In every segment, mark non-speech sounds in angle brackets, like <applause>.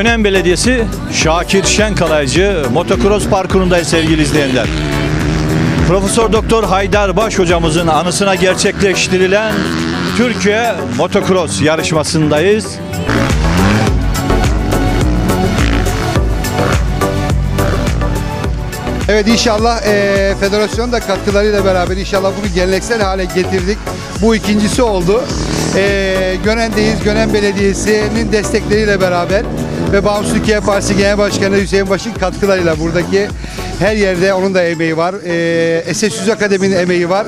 Gönen Belediyesi Şakir Şenkalaycı motokros parkurundayız sevgili izleyenler. Profesör Doktor Haydar Baş hocamızın anısına gerçekleştirilen Türkiye Motokros yarışmasındayız. Evet inşallah eee federasyon da katkılarıyla beraber inşallah bunu geleneksel hale getirdik. Bu ikincisi oldu. Eee Gönen'deyiz. Gönen Belediyesi'nin destekleriyle beraber ve Bağımsız Türkiye Partisi Genel Başkanı Hüseyin Baş'ın katkılarıyla buradaki her yerde onun da emeği var. Eee SS Yüz Akademi'nin emeği var.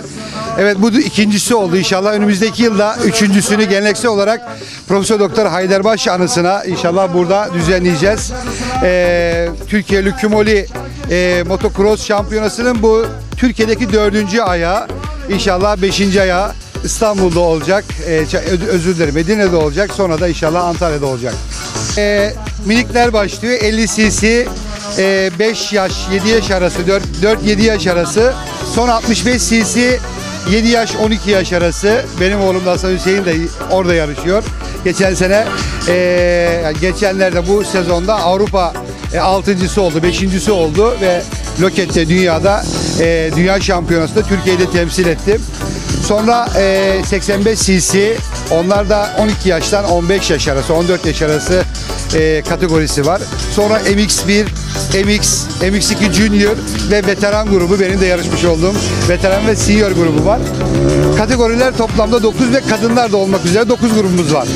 Evet bu ikincisi oldu inşallah. Önümüzdeki yılda üçüncüsünü geleneksel olarak Profesör Doktor Haydarbaş anısına inşallah burada düzenleyeceğiz. Eee Türkiye Lükümoli e, motocross şampiyonasının bu Türkiye'deki dördüncü ayağı inşallah beşinci ayağı İstanbul'da olacak. E, ö- özür dilerim Medine'de olacak. Sonra da inşallah Antalya'da olacak. E, minikler başlıyor. 50 cc e, 5 yaş 7 yaş arası 4-7 yaş arası. Son 65 cc 7 yaş 12 yaş arası. Benim oğlum da Hasan Hüseyin de orada yarışıyor. Geçen sene e, geçenlerde bu sezonda Avrupa e, altıncısı oldu, beşincisi oldu ve Loket'te dünyada e, dünya şampiyonasında Türkiye'yi de temsil ettim. Sonra e, 85 cc onlar da 12 yaştan 15 yaş arası 14 yaş arası e, kategorisi var. Sonra MX1, MX, MX2 Junior ve veteran grubu benim de yarışmış olduğum veteran ve senior grubu var. Kategoriler toplamda 9 ve kadınlar da olmak üzere 9 grubumuz var.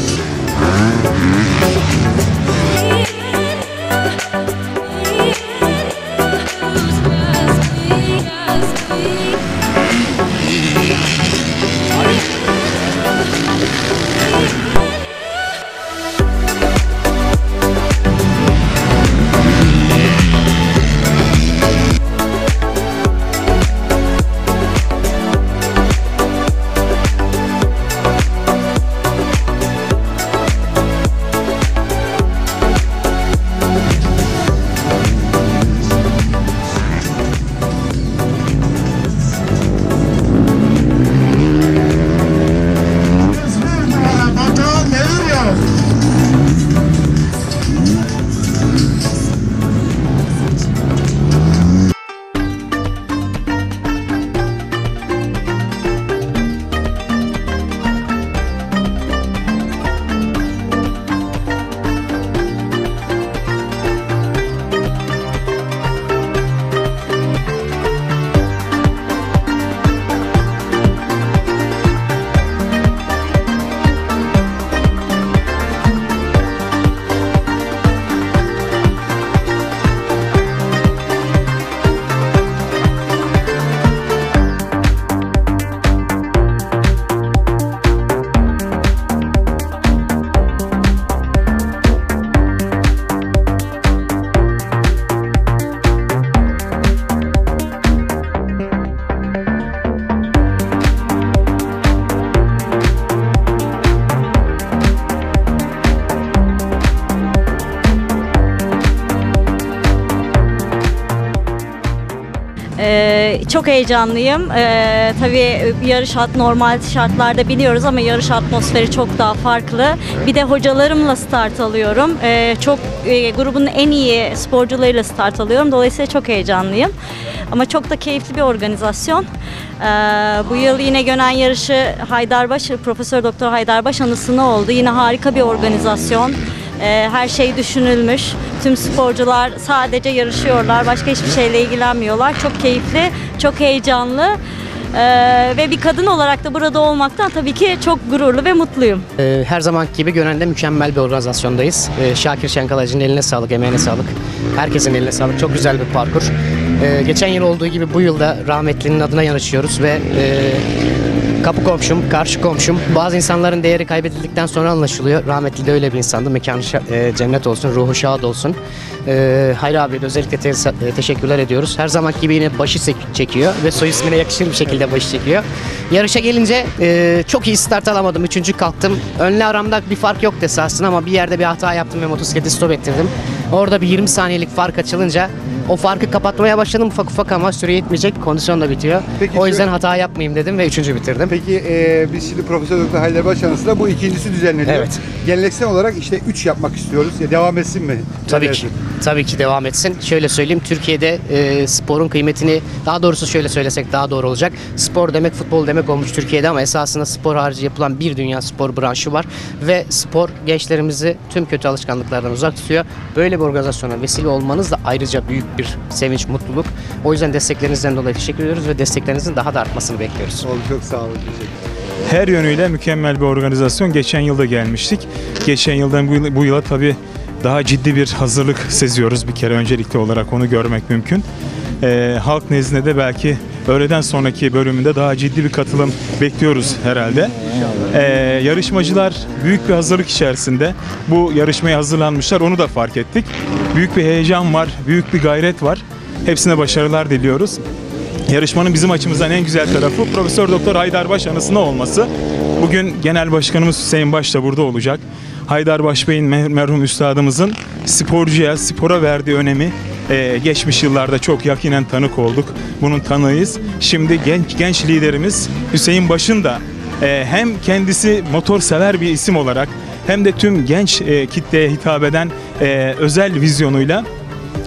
Çok heyecanlıyım. Ee, tabii yarış at normal şartlarda biliyoruz ama yarış atmosferi çok daha farklı. Bir de hocalarımla start alıyorum. Ee, çok e, grubun en iyi sporcularıyla start alıyorum. Dolayısıyla çok heyecanlıyım. Ama çok da keyifli bir organizasyon. Ee, bu yıl yine Gönen yarışı Haydarbaş, Profesör Doktor Haydarbaş anısına oldu. Yine harika bir organizasyon. Ee, her şey düşünülmüş. Tüm sporcular sadece yarışıyorlar. Başka hiçbir şeyle ilgilenmiyorlar. Çok keyifli, çok heyecanlı. Ee, ve bir kadın olarak da burada olmaktan tabii ki çok gururlu ve mutluyum. Ee, Her zamanki gibi Gönen'de mükemmel bir organizasyondayız. Ee, Şakir Şenkalaycı'nın eline sağlık, emeğine sağlık. Herkesin eline sağlık. Çok güzel bir parkur. Ee, geçen yıl olduğu gibi bu yılda rahmetlinin adına yarışıyoruz ve e, kapı komşum, karşı komşum. Bazı insanların değeri kaybedildikten sonra anlaşılıyor. Rahmetli de öyle bir insandı. Mekanı e, cennet olsun, ruhu şad olsun. Ee, Hayri abi de özellikle te- e, teşekkürler ediyoruz. Her zaman gibi yine başı çekiyor ve soy ismine yakışır bir şekilde başı çekiyor. Yarışa gelince e, çok iyi start alamadım. Üçüncü kalktım. Önle aramda bir fark yok esasında ama bir yerde bir hata yaptım ve motosikleti stop ettirdim. Orada bir 20 saniyelik fark açılınca o farkı kapatmaya başladım ufak ufak ama süre yetmeyecek. Kondisyon da bitiyor. Peki o yüzden hata yapmayayım dedim ve üçüncü bitirdim. Peki e, biz şimdi Profesör Doktor Haydar Başkanısı'nda bu ikincisi düzenleniyor. Evet. Geleneksel olarak işte 3 yapmak istiyoruz. Ya devam etsin mi? Tabii ki. Tabii ki devam etsin. Şöyle söyleyeyim Türkiye'de e, sporun kıymetini daha doğrusu şöyle söylesek daha doğru olacak. Spor demek futbol demek olmuş Türkiye'de ama esasında spor harici yapılan bir dünya spor branşı var ve spor gençlerimizi tüm kötü alışkanlıklardan uzak tutuyor. Böyle bir organizasyona vesile olmanız da ayrıca büyük bir sevinç, mutluluk. O yüzden desteklerinizden dolayı teşekkür ediyoruz ve desteklerinizin daha da artmasını bekliyoruz. Oldu çok sağ olun. Teşekkür Her yönüyle mükemmel bir organizasyon. Geçen yılda gelmiştik. Geçen yıldan bu, yıl- bu yıla tabii daha ciddi bir hazırlık seziyoruz. Bir kere öncelikli olarak onu görmek mümkün. Ee, halk nezdinde de belki öğleden sonraki bölümünde daha ciddi bir katılım bekliyoruz herhalde. Ee, yarışmacılar büyük bir hazırlık içerisinde bu yarışmaya hazırlanmışlar. Onu da fark ettik. Büyük bir heyecan var, büyük bir gayret var. Hepsine başarılar diliyoruz. Yarışmanın bizim açımızdan en güzel tarafı Profesör Doktor Haydarbaş anısına olması. Bugün Genel Başkanımız Hüseyin Baş da burada olacak. Haydarbaş Bey'in mer- merhum üstadımızın sporcuya, spora verdiği önemi e, geçmiş yıllarda çok yakinen tanık olduk. Bunun tanığıyız. Şimdi genç genç liderimiz Hüseyin Baş'ın da e, hem kendisi motor sever bir isim olarak hem de tüm genç e, kitleye hitap eden e, özel vizyonuyla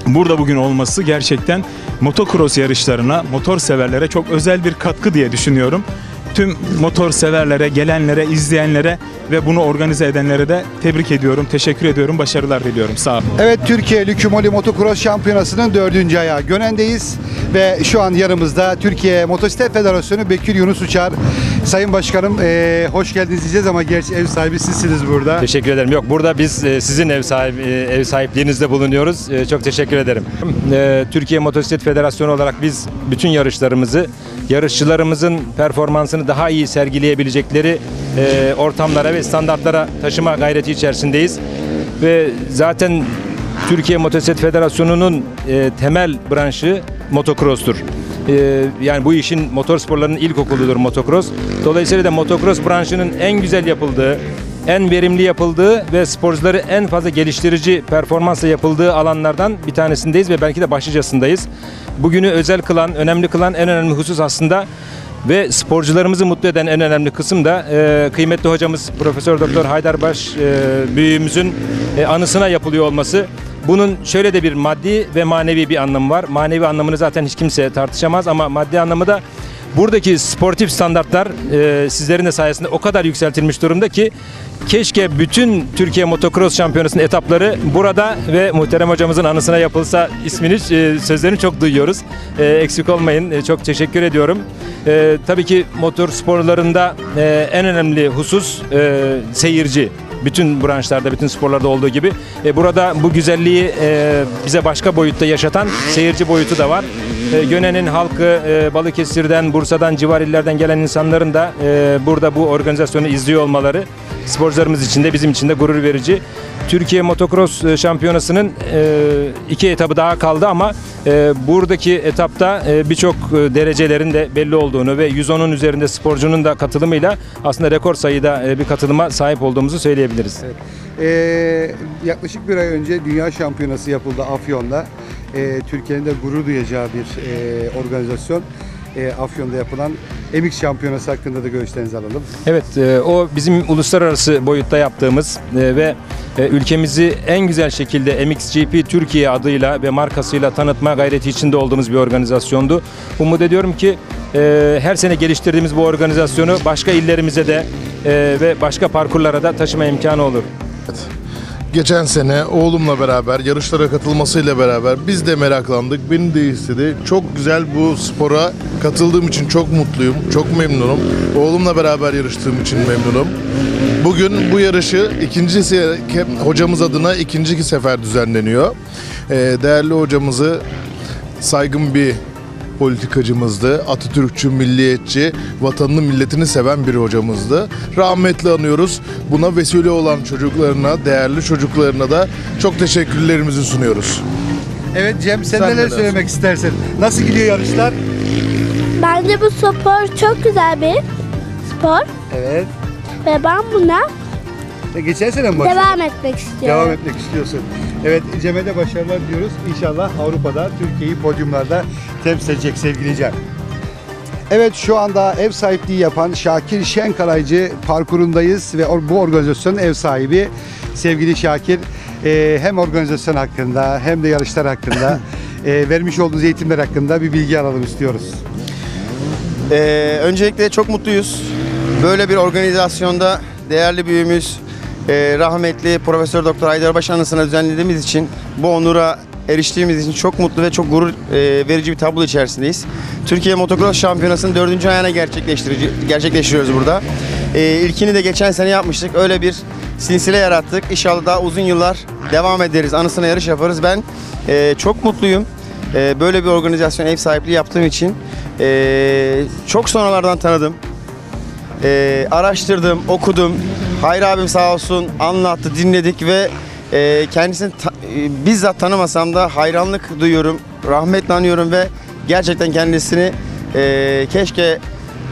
burada bugün olması gerçekten motocross yarışlarına, motor severlere çok özel bir katkı diye düşünüyorum. Tüm motor severlere, gelenlere, izleyenlere ve bunu organize edenlere de tebrik ediyorum, teşekkür ediyorum, başarılar diliyorum. Sağ olun. Evet Türkiye Lükümoli Motocross Şampiyonası'nın dördüncü ayağı Gönen'deyiz ve şu an yanımızda Türkiye Motosiklet Federasyonu Bekir Yunus Uçar. Sayın Başkanım eee, hoş geldiniz diyeceğiz ama gerçi ev sahibi sizsiniz burada. Teşekkür ederim. Yok burada biz e, sizin ev sahibi e, ev sahipliğinizde bulunuyoruz. E, Çok teşekkür ederim. E, Türkiye Motosiklet Federasyonu olarak biz bütün yarışlarımızı yarışçılarımızın performansını daha iyi sergileyebilecekleri e, ortamlara ve standartlara taşıma gayreti içerisindeyiz. Ve zaten Türkiye Motosiklet Federasyonu'nun e, temel branşı motocross'tur. E, yani bu işin motor sporlarının ilkokuludur motocross. Dolayısıyla da motocross branşının en güzel yapıldığı, en verimli yapıldığı ve sporcuları en fazla geliştirici performansla yapıldığı alanlardan bir tanesindeyiz ve belki de başlıcasındayız. Bugünü özel kılan, önemli kılan en önemli husus aslında ve sporcularımızı mutlu eden en önemli kısım da e, kıymetli hocamız Profesör Doktor Haydarbaş e, büyüğümüzün e, anısına yapılıyor olması. Bunun şöyle de bir maddi ve manevi bir anlamı var. Manevi anlamını zaten hiç kimse tartışamaz ama maddi anlamı da buradaki sportif standartlar e, sizlerin de sayesinde o kadar yükseltilmiş durumda ki keşke bütün Türkiye Motocross Şampiyonası'nın etapları burada ve muhterem hocamızın anısına yapılsa ismini e, sözlerini çok duyuyoruz. E, eksik olmayın. E, çok teşekkür ediyorum. E, tabii ki motor sporlarında e, en önemli husus e, seyirci. Bütün branşlarda, bütün sporlarda olduğu gibi. E, burada bu güzelliği e, bize başka boyutta yaşatan seyirci boyutu da var. E, Gönen'in halkı e, Balıkesir'den, Bursa'dan, civar illerden gelen insanların da e, burada bu organizasyonu izliyor olmaları sporcularımız için de bizim için de gurur verici. Türkiye Motocross e, Şampiyonası'nın e, iki etabı daha kaldı ama e, buradaki etapta e, birçok e, derecelerin de belli olduğunu ve 110'un üzerinde sporcunun da katılımıyla aslında rekor sayıda e, bir katılıma sahip olduğumuzu söyleyebiliriz. Eee, yaklaşık bir ay önce Dünya Şampiyonası yapıldı Afyon'da. Eee, Türkiye'nin de gurur duyacağı bir eee, organizasyon. Eee, Afyon'da yapılan MX Şampiyonası hakkında da görüşlerinizi alalım. Evet, e, o bizim uluslararası boyutta yaptığımız e, ve e, ülkemizi en güzel şekilde MXGP Türkiye adıyla ve markasıyla tanıtma gayreti içinde olduğumuz bir organizasyondu. Umut ediyorum ki e, her sene geliştirdiğimiz bu organizasyonu başka illerimize de e, ve başka parkurlara da taşıma imkanı olur. Geçen sene oğlumla beraber yarışlara katılmasıyla beraber biz de meraklandık. Beni de istedi. Çok güzel bu spora katıldığım için çok mutluyum. Çok memnunum. Oğlumla beraber yarıştığım için memnunum. Bugün bu yarışı ikinci hocamız adına ikinci sefer düzenleniyor. Ee, değerli hocamızı saygın bir politikacımızdı. Atatürkçü, milliyetçi, vatanını, milletini seven bir hocamızdı. Rahmetli anıyoruz. Buna vesile olan çocuklarına, değerli çocuklarına da çok teşekkürlerimizi sunuyoruz. Evet Cem sen, Sen neler söylemek istersin? Nasıl gidiyor yarışlar? Bence bu spor çok güzel bir spor Evet. ve ben buna E, Geçen sene mi başladın? devam etmek istiyorum. Devam etmek istiyorsun. Evet Cem'e de başarılar diyoruz. İnşallah Avrupa'da Türkiye'yi podyumlarda temsil edecek sevgili Cem. Evet şu anda ev sahipliği yapan Şakir Şenkalaycı parkurundayız ve bu organizasyonun ev sahibi sevgili Şakir e, hem organizasyon hakkında hem de yarışlar hakkında <laughs> e, vermiş olduğunuz eğitimler hakkında bir bilgi alalım istiyoruz. Ee, öncelikle çok mutluyuz. Böyle bir organizasyonda değerli büyüğümüz e, rahmetli Profesör Doktor Haydarbaş anısına düzenlediğimiz için bu onura eriştiğimiz için çok mutlu ve çok gurur e, verici bir tablo içerisindeyiz. Türkiye Motocross Şampiyonası'nın dördüncü ayağına gerçekleştiriyoruz burada. E, ilkini de geçen sene yapmıştık. Öyle bir silsile yarattık. İnşallah daha uzun yıllar devam ederiz. Anısına yarış yaparız. Ben e, çok mutluyum. E, böyle bir organizasyon ev sahipliği yaptığım için çok sonralardan tanıdım. E, araştırdım, okudum. Hayri abim sağ olsun anlattı, dinledik ve e, kendisini ta- e, bizzat tanımasam da hayranlık duyuyorum, rahmetle anıyorum ve gerçekten kendisini e, keşke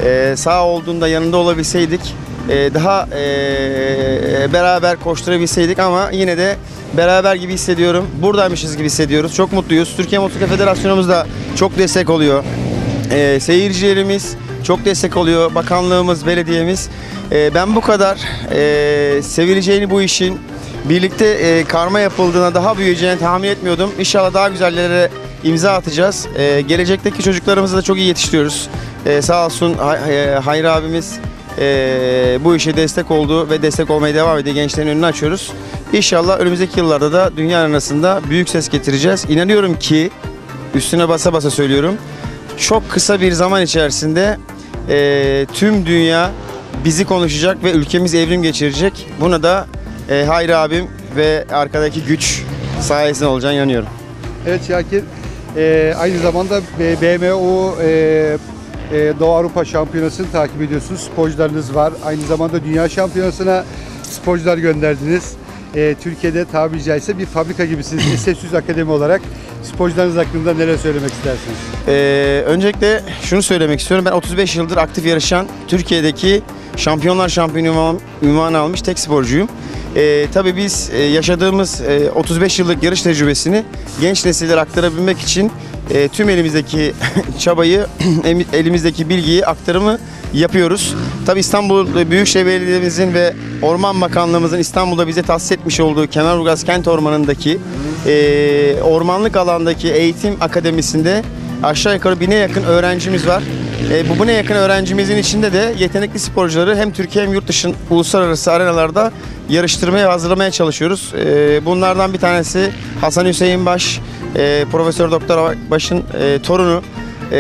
e, sağ olduğunda yanında olabilseydik, e, daha e, beraber koşturabilseydik ama yine de beraber gibi hissediyorum. Buradaymışız gibi hissediyoruz. Çok mutluyuz. Türkiye Motosiklet Federasyonumuz da çok destek oluyor. Ee, seyircilerimiz çok destek oluyor. Bakanlığımız, belediyemiz. Ee, ben bu kadar e, sevileceğini bu işin birlikte e, karma yapıldığına daha büyüyeceğini tahmin etmiyordum. İnşallah daha güzellere imza atacağız. Ee, gelecekteki çocuklarımızı da çok iyi yetiştiriyoruz. Ee, sağ olsun e, Hayri abimiz e, bu işe destek oldu ve destek olmaya devam ediyor. Gençlerin önünü açıyoruz. İnşallah önümüzdeki yıllarda da dünya arasında büyük ses getireceğiz. İnanıyorum ki üstüne basa basa söylüyorum çok kısa bir zaman içerisinde e, tüm dünya bizi konuşacak ve ülkemiz evrim geçirecek. Buna da e, Hayri abim ve arkadaki güç sayesinde olacağını inanıyorum. Evet Şakir, e, aynı zamanda BMO e, e, Doğu Avrupa Şampiyonası'nı takip ediyorsunuz. Sporcularınız var. Aynı zamanda Dünya Şampiyonası'na sporcular gönderdiniz. E, Türkiye'de tabiri caizse bir fabrika gibisiniz. <clears throat> SS100 Akademi olarak sporcularınız hakkında neler söylemek istersiniz? Ee, öncelikle şunu söylemek istiyorum. Ben 35 yıldır aktif yarışan Türkiye'deki Şampiyonlar Şampiyonu ünvan- ünvanı almış tek sporcuyum. Ee, tabii biz e, yaşadığımız e, 35 yıllık yarış tecrübesini genç nesillere aktarabilmek için e, tüm elimizdeki <laughs> çabayı, <clears throat> elimizdeki bilgiyi aktarımı yapıyoruz. Tabii İstanbul Büyükşehir Belediye'mizin ve Orman Bakanlığımızın İstanbul'da bize tahsis etmiş olduğu Kemerburgaz Kent Ormanı'ndaki e, ormanlık alandaki eğitim akademisinde aşağı yukarı bine yakın öğrencimiz var. E, bu bine yakın öğrencimizin içinde de yetenekli sporcuları hem Türkiye hem yurt dışı uluslararası arenalarda yarıştırmaya hazırlamaya çalışıyoruz. E, bunlardan bir tanesi Hasan Hüseyin Baş, e, Profesör Doktor Baş'ın e, torunu E,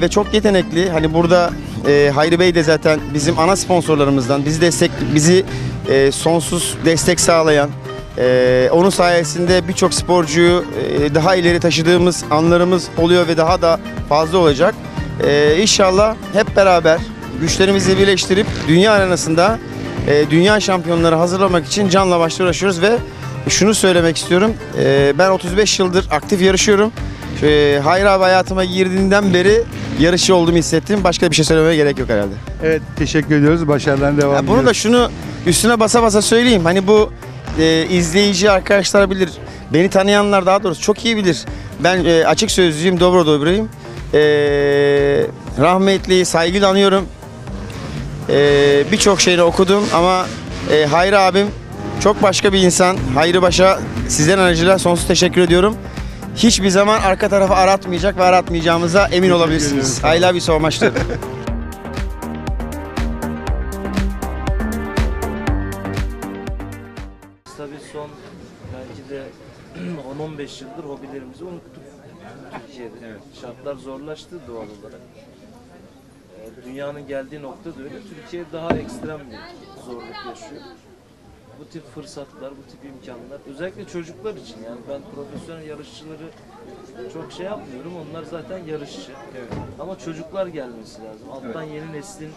ve çok yetenekli. Hani burada e, Hayri Bey de zaten bizim ana sponsorlarımızdan. Bizi destek, bizi e, sonsuz destek sağlayan, ee, onun sayesinde birçok sporcuyu e, daha ileri taşıdığımız anlarımız oluyor ve daha da fazla olacak. Ee, inşallah hep beraber güçlerimizi birleştirip dünya arenasında e, dünya şampiyonları hazırlamak için canla başla uğraşıyoruz ve şunu söylemek istiyorum. Ee, ben 35 yıldır aktif yarışıyorum. Ee, Hayri abi hayatıma girdiğinden beri yarışçı olduğumu hissettim. Başka bir şey söylemeye gerek yok herhalde. Evet teşekkür ediyoruz. Başarılarına devam Ya bunu da ediyoruz. şunu üstüne basa basa söyleyeyim. Hani bu e, izleyici arkadaşlar bilir. Beni tanıyanlar daha doğrusu çok iyi bilir. Ben e, açık sözlüyüm, dobro dobrayım. E, rahmetli, saygıyla anıyorum. E, Birçok şeyini okudum ama e, Hayri abim çok başka bir insan. Hayri Baş'a sizden aracılığıyla sonsuz teşekkür ediyorum. Hiçbir zaman arka tarafı aratmayacak ve aratmayacağımıza emin olabilirsiniz. I love you so much. Tabii son belki de 10-15 yıldır hobilerimizi unuttuk Türkiye'de. Şartlar <laughs> zorlaştı doğal olarak. Dünyanın geldiği nokta da öyle. Türkiye daha ekstrem bir zorluk yaşıyor. Bu tip fırsatlar, bu tip imkanlar özellikle çocuklar için yani ben profesyonel yarışçıları çok şey yapmıyorum. Onlar zaten yarışçı. Ama çocuklar gelmesi lazım. Alttan yeni neslin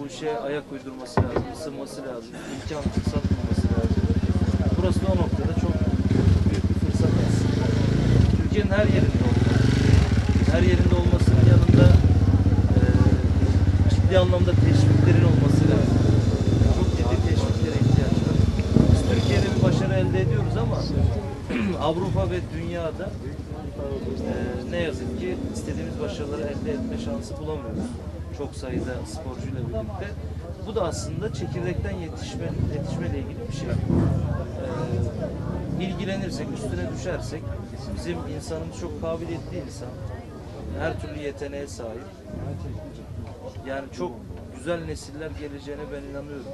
bu işe ayak uydurması lazım, ısınması lazım, imkan fırsat bulması lazım. Burası da o noktada çok büyük bir fırsat aslında. Türkiye'nin her yerinde olmalı. Her yerinde olmasının yanında e, ciddi anlamda teşviklerin olması lazım. Çok ciddi teşviklere ihtiyaç var. Biz Türkiye'de bir başarı elde ediyoruz ama <clears throat> Avrupa ve dünyada e, ne yazık ki istediğimiz başarıları elde etme şansı bulamıyoruz. Çok sayıda sporcuyla birlikte. Bu da aslında çekirdekten yetişme, yetişmeyle ilgili bir şey. E, ilgilenirsek, üstüne düşersek bizim insanımız çok kabiliyetli insan. Her türlü yeteneğe sahip. Yani çok güzel nesiller geleceğine ben inanıyorum.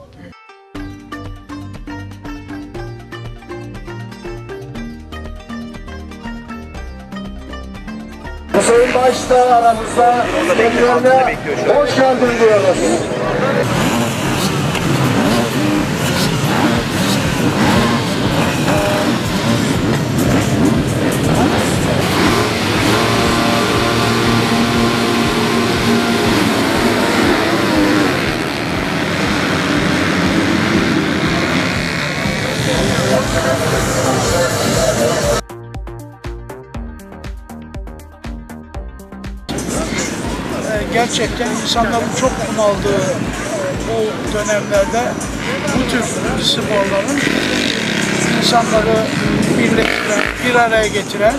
Hüseyin Baş da aramızda. Kendilerine hoş geldin diyoruz. Ee, gerçekten insanların çok bunaldığı bu dönemlerde bu tür sporların insanları birleştiren, bir araya getiren,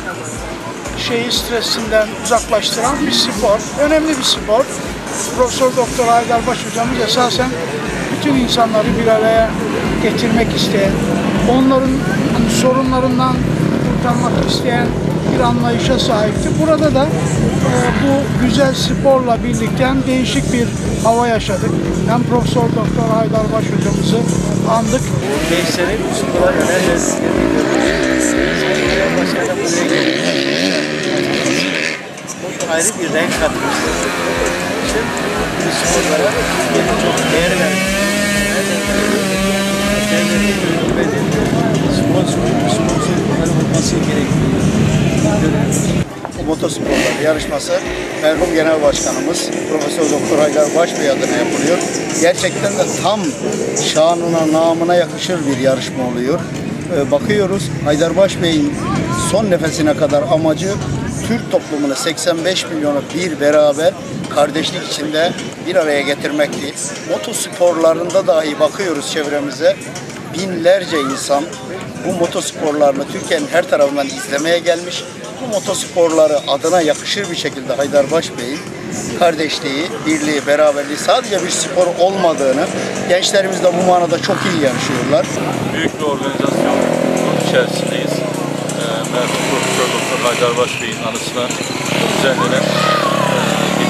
şeyi stresinden uzaklaştıran bir spor. Önemli bir spor. Profesör Doktor Haydar Baş hocamız esasen bütün insanları bir araya getirmek isteyen, onların sorunlarından kurtarmak isteyen bir anlayışa sahipti. Burada da e, bu güzel sporla birlikte hem değişik bir hava yaşadık. Hem Profesör Doktor Haydar Baş hocamızı andık. Bu spora yönelmesi ayrı bir renk katmıştır. Bu sporlara çok değer verdiği, devletin hükümetin sponsor, sponsorlukları olması motosporları yarışması merhum Genel Başkanımız Profesör Doktor Haydar Başbey adına yapılıyor. Gerçekten de tam şanına, namına yakışır bir yarışma oluyor. Ee, bakıyoruz Haydar Başbey'in son nefesine kadar amacı Türk toplumunu 85 milyonu bir beraber kardeşlik içinde bir araya getirmekti. Motosporlarında dahi bakıyoruz çevremize binlerce insan bu motosporlarını Türkiye'nin her tarafından izlemeye gelmiş. Bu motosporları adına yakışır bir şekilde Haydarbaş Bey'in kardeşliği, birliği, beraberliği sadece bir spor olmadığını gençlerimiz de bu manada çok iyi yarışıyorlar. büyük bir organizasyon içerisindeyiz. Ee, merhum Profesör Doktor Haydar Baş Bey'in anısına düzenlenen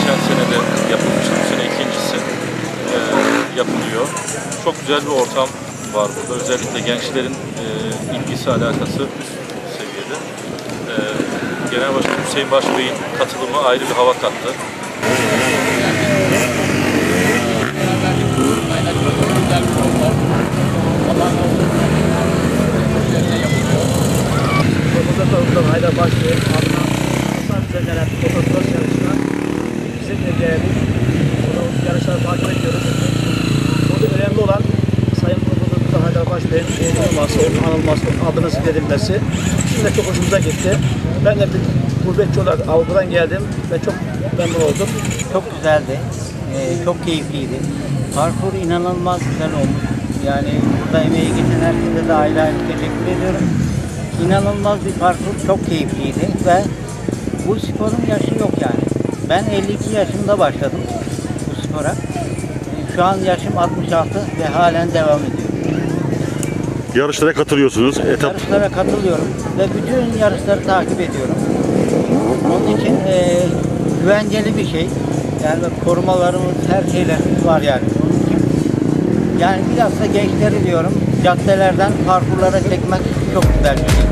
geçen sene de yapılmıştı. Bu sene ikincisi e, yapılıyor. Çok güzel bir ortam var burada. Özellikle gençlerin e, ilgisi, alakası üst seviyede. E, Genel Başkan Hüseyin Baş Bey'in katılımı ayrı bir hava kattı. Profesör Doktor Haydar Başbey'in adına Hasan düzenlenen motocross yarışına bizim de değerli bu yarışları takip ediyoruz. Burada önemli olan Sayın Doktor Haydar Başbey'in olması, onun anılması, onun zikredilmesi bizim de çok hoşumuza gitti. Ben de bir gurbetçi olarak Avrupa'dan geldim ve çok memnun oldum. Çok güzeldi. Ee, çok keyifliydi. Parkur inanılmaz güzel olmuş. Yani burada emeği geçen herkese de ayrı ayrı teşekkür ediyorum. İnanılmaz bir parkur, çok keyifliydi ve bu sporun yaşı yok yani. Ben 52 yaşında başladım bu spora. Şu an yaşım 66 ve halen devam ediyor. Yarışlara katılıyorsunuz. Etap Yarışlara katılıyorum ve bütün yarışları takip ediyorum. Onun için e, güvenceli bir şey. Yani korumalarımız, her şeylerimiz var yani. Yani bilhassa gençleri diyorum, caddelerden parkurlara çekmek çok güzel bir şey.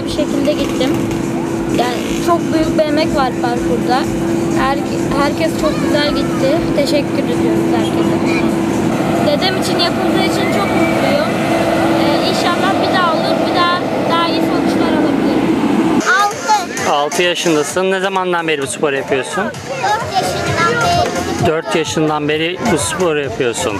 Güzel bir şekilde gittim. Yani çok büyük bir emek var parkurda. Her, herkes çok güzel gitti. Teşekkür ediyoruz herkese. Dedem için yapıldığı için çok mutluyum. Ee, inşallah bir daha olur, bir daha daha iyi sonuçlar alabilirim. 6. 6 yaşındasın. Ne zamandan beri bu spor yapıyorsun? 4 yaşından beri. 4 yaşından beri bu sporu yapıyorsun.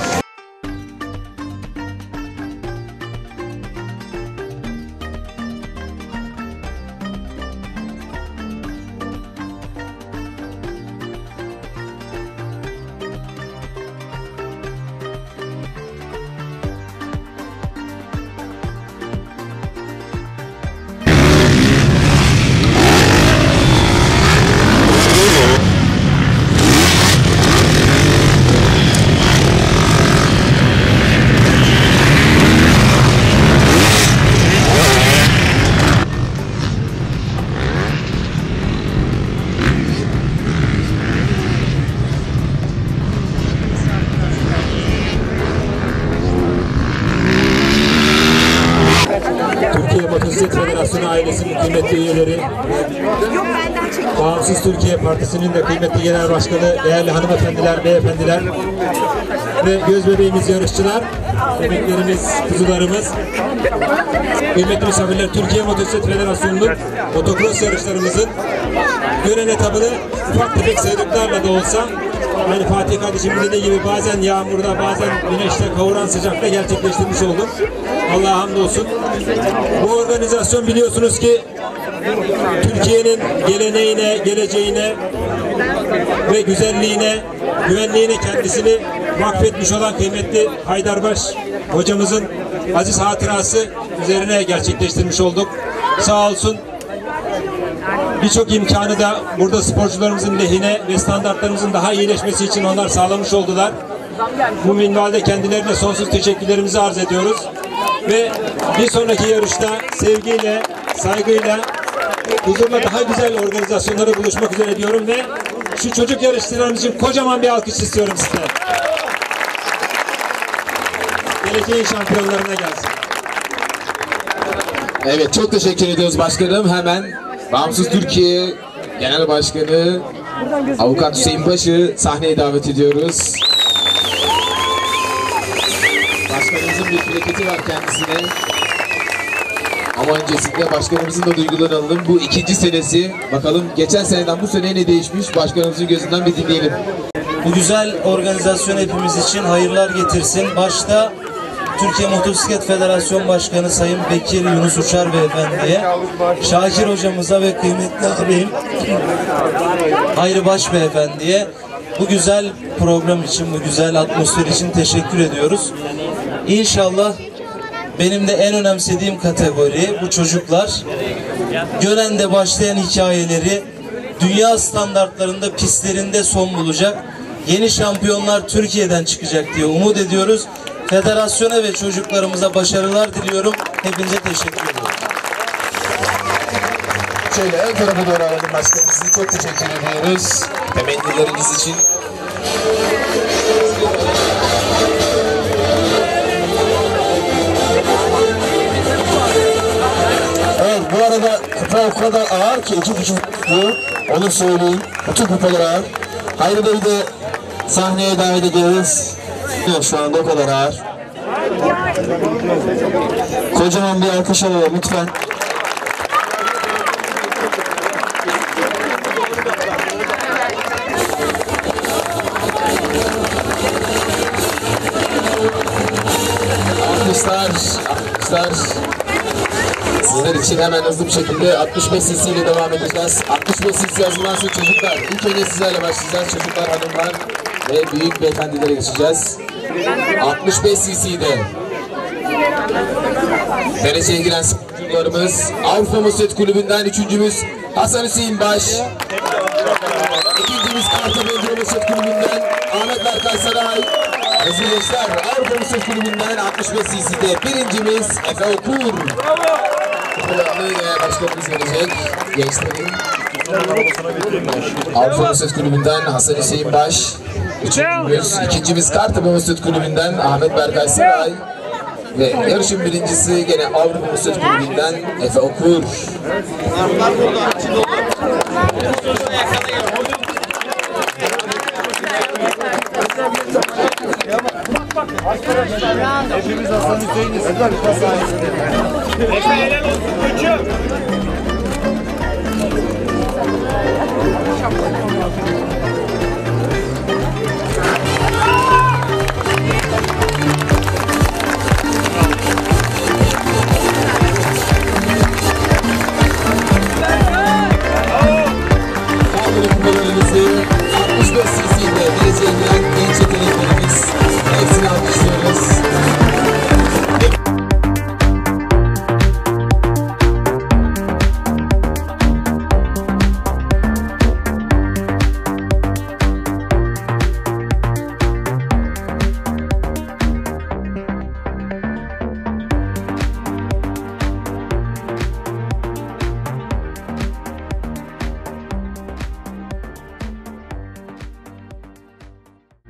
Kıymetli üyeleri, Bağımsız Türkiye Partisi'nin de kıymetli genel başkanı, değerli hanımefendiler, beyefendiler ve göz bebeğimiz yarışçılar, bebeklerimiz, kuzularımız, kıymetli misafirler, Türkiye Motosiklet Federasyonu'nun motokros yarışlarımızın gören etabını ufak tefek sayılıklarla da olsa Hani Fatih kardeşimin dediği gibi bazen yağmurda bazen güneşte kavuran sıcakta gerçekleştirmiş olduk. Allah'a hamdolsun. Bu organizasyon biliyorsunuz ki Türkiye'nin geleneğine, geleceğine ve güzelliğine, güvenliğine kendisini vakfetmiş olan kıymetli Haydarbaş hocamızın aziz hatırası üzerine gerçekleştirmiş olduk. Sağ olsun birçok imkanı da burada sporcularımızın lehine ve standartlarımızın daha iyileşmesi için onlar sağlamış oldular. Bu minvalde kendilerine sonsuz teşekkürlerimizi arz ediyoruz. Ve bir sonraki yarışta sevgiyle, saygıyla, huzurla daha güzel organizasyonlara buluşmak üzere diyorum ve şu çocuk yarışçılarımız için kocaman bir alkış istiyorum sizden. Geleceğin şampiyonlarına gelsin. Evet çok teşekkür ediyoruz başkanım. Hemen Bağımsız Türkiye Genel Başkanı Avukat Hüseyin Paş'ı sahneye davet ediyoruz. Başkanımızın bir plaketi var kendisine. Ama öncesinde başkanımızın da duygularını alalım. Bu ikinci senesi. Bakalım geçen seneden bu sene ne değişmiş? Başkanımızın gözünden bir dinleyelim. Bu güzel organizasyon hepimiz için hayırlar getirsin. Başta Türkiye Motosiklet Federasyon Başkanı Sayın Bekir Yunus Uçar Beyefendi'ye, Şakir hocamıza ve kıymetli abim Hayri Baş Beyefendi'ye bu güzel program için, bu güzel atmosfer için teşekkür ediyoruz. İnşallah benim de en önemsediğim kategori bu çocuklar. Gören'de başlayan hikayeleri dünya standartlarında pistlerinde son bulacak. Yeni şampiyonlar Türkiye'den çıkacak diye umut ediyoruz. Federasyona ve çocuklarımıza başarılar diliyorum. Hepinize teşekkür ediyorum. Şöyle ön tarafa doğru alalım başkanımızı. Çok teşekkür ediyoruz. Temennileriniz için. Evet bu arada kupa o kadar ağır ki iki bu. Onu söyleyeyim. Bütün kupalar ağır. Hayri Bey'i de sahneye davet ediyoruz. Evet, şu anda o kadar ağır. Kocaman bir alkış alalım lütfen. Alkışlar, alkışlar. Sizler için hemen hızlı bir şekilde 65 cc ile devam edeceğiz. 65 cc hazırlansın çocuklar. İlk önce sizlerle başlayacağız. Çocuklar, hanımlar ve büyük beyefendilere geçeceğiz. 65 cc'de dereceye giren sporcularımız Avrupa Motosiklet Kulübü'nden üçüncümüz Hasan Hüseyin Baş. İkincimiz Kartal Belediye Motosiklet Kulübü'nden Ahmet Berkay Saray. Hızlı gençler Avrupa Motosiklet Kulübü'nden 65 cc'de birincimiz Efe Okur. Yine başkanımız verecek gençlerin. Avrupa Motosiklet Kulübü'nden Hasan Hüseyin Baş. Üçüncümüz, ikincimiz Kartepe Mesut Kulübü'nden Ahmet Berkay Saray. Ve yarışın birincisi gene Avrupa Mesut Kulübü'nden Efe Okur. Hepimiz Hasan Hüseyin'iz. Efe helal olsun koçum. Thank you. in your